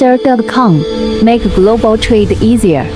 Acer.com. Make global trade easier.